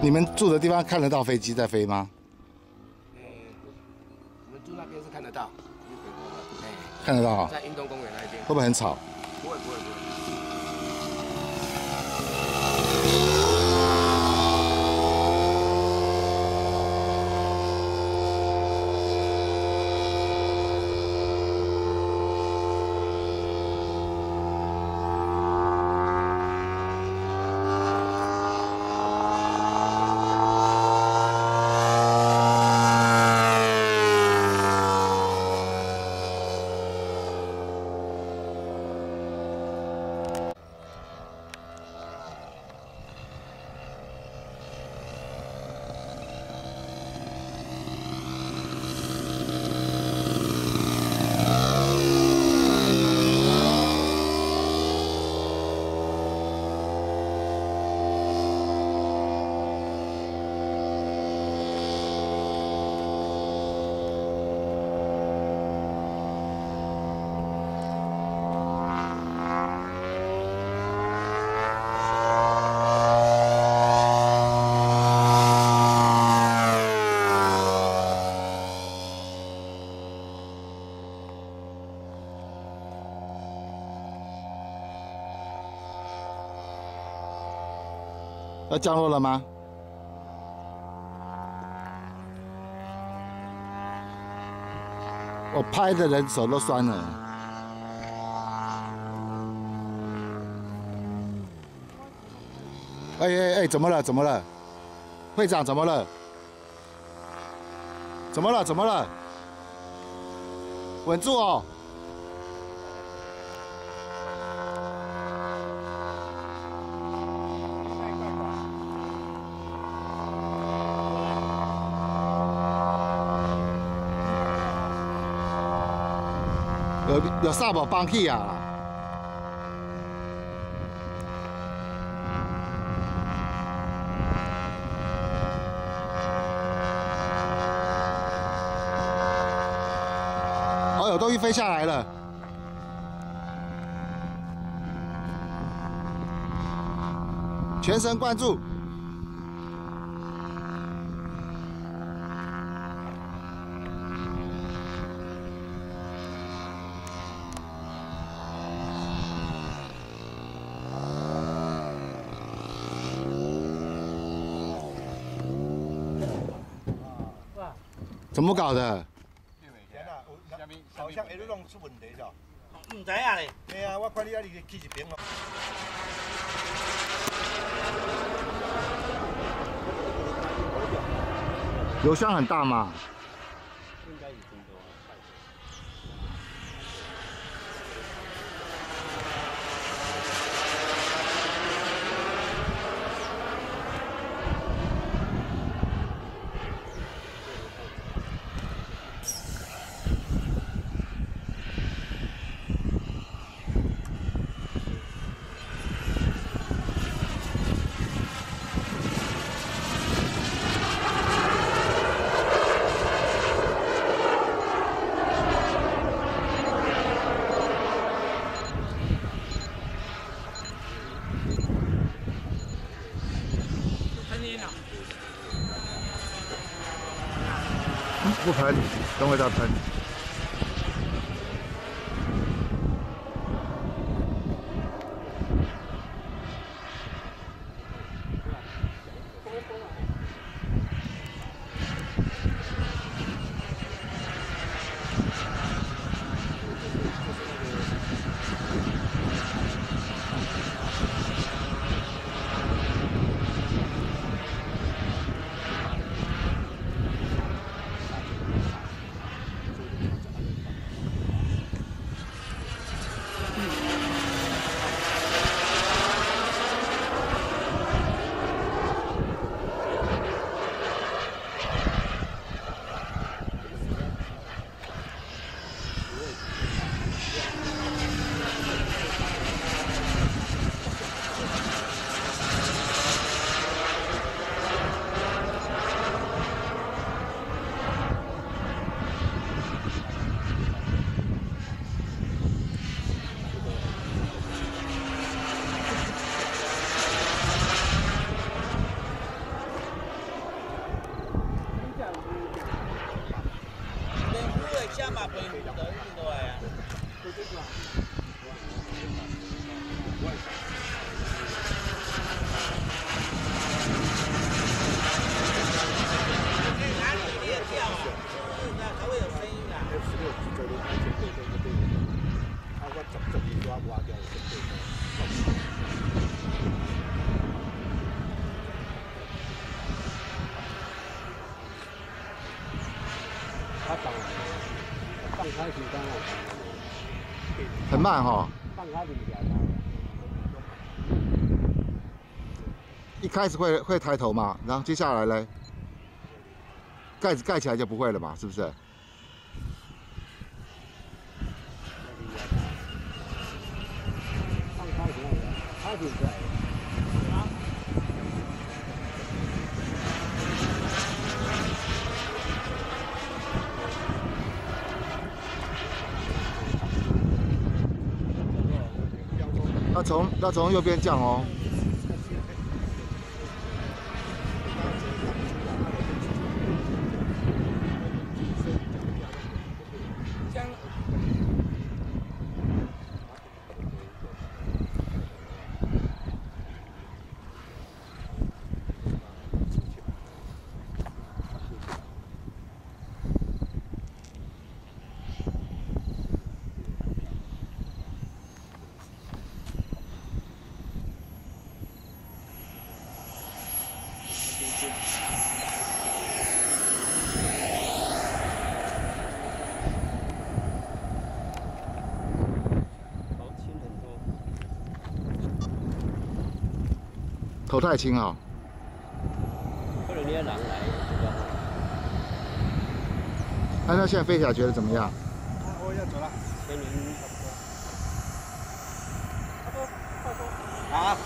你们住的地方看得到飞机在飞吗？哎，我们住那边是看得到，哎，看得到啊？在运动公园那边。会不会很吵？不会不会不会。降落了吗？我拍的人手都酸了。哎哎哎，怎么了？怎么了？会长怎么了？怎么了？怎么了？稳住哦！有有啥无放弃啊？哦，有东西飞下来了。全神贯注。怎么搞的？好像下拢出问题了。唔知啊咧。系啊，我看你啊，你去一边咯。油箱很大吗？不喷，等会再喷。很慢哈、放开始比较一开始会会抬头嘛，然后接下来嘞，盖子盖起来就不会了嘛，是不是？放开始开始在。要从要从右边降哦。头轻很多，头太轻啊、或者你要人来比较好。那那现在飞起来觉得怎么样？我要走了。千零好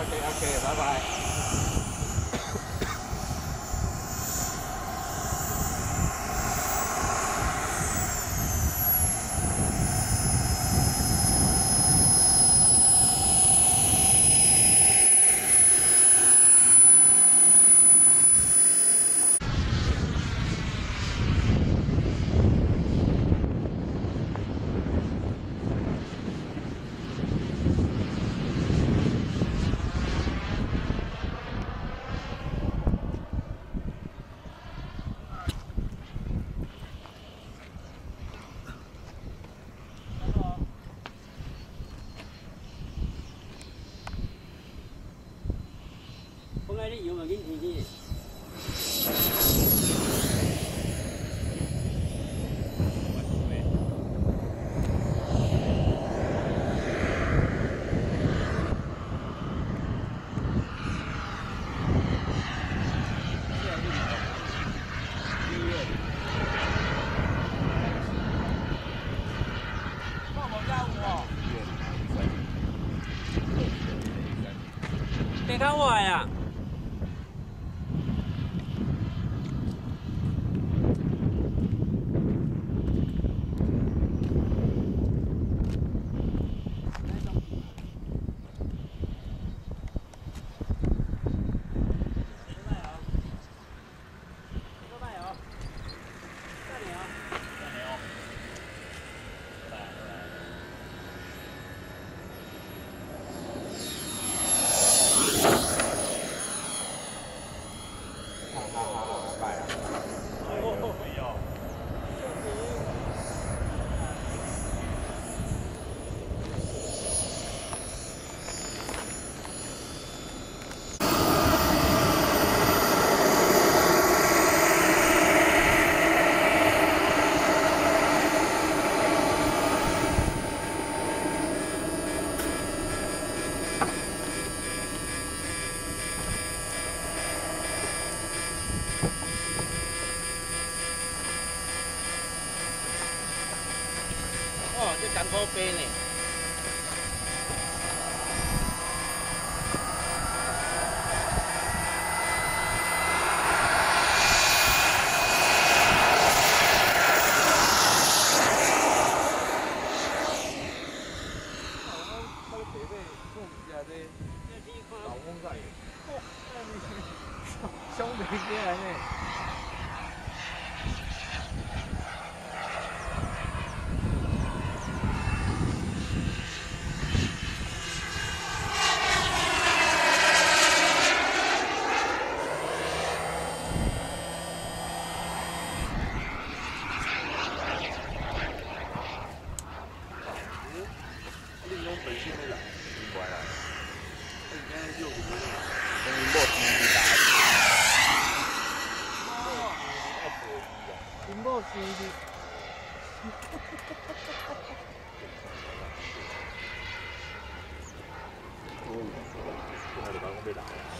，OK OK，拜拜。风来你油嘛紧天气。别看我呀！那好拜拜哦，这港口杯呢？hundred dollars.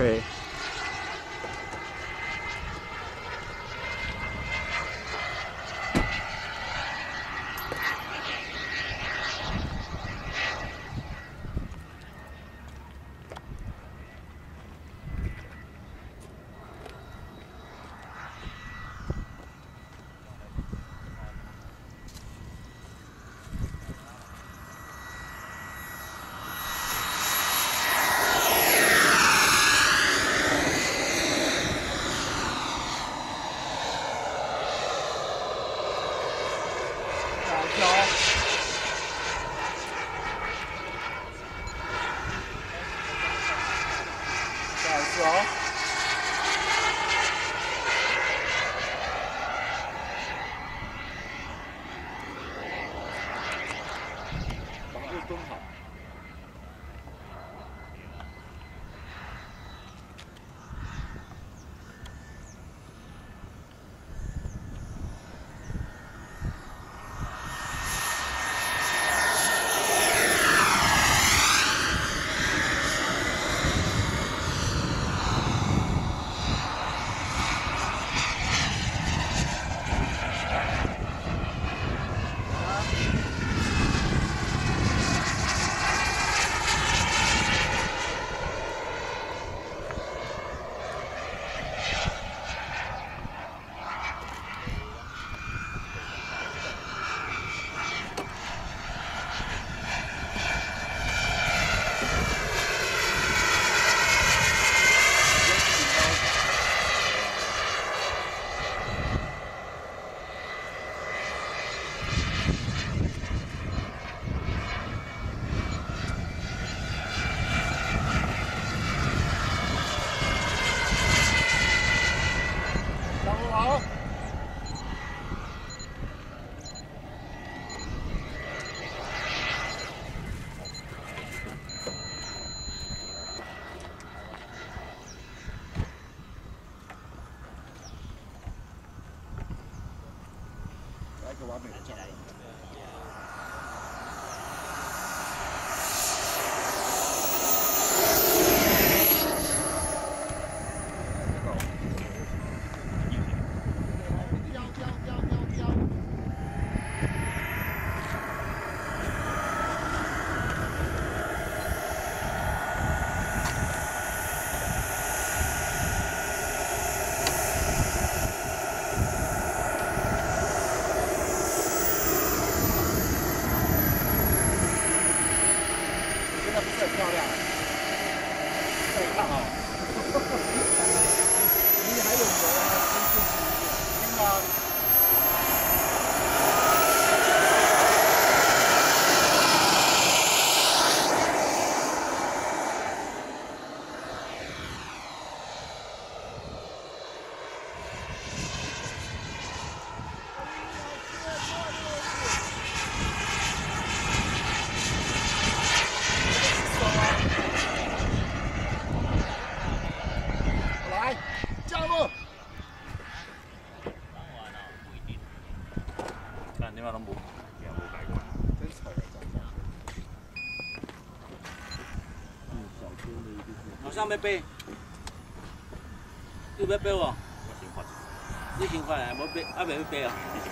Okay. 个那不是很漂亮。再看啊、哦，你还有油啊？真是，你看。加入。看你妈，也改。的。上要背，又要背我。我。你先发来，无背，阿背啊。你先。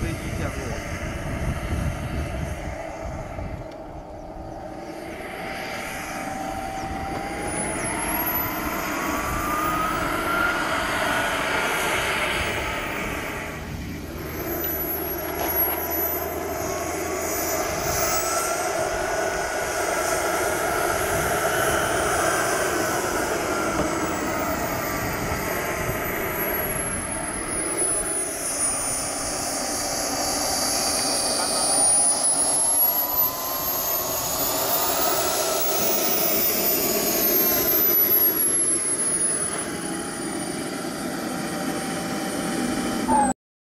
飞机降落。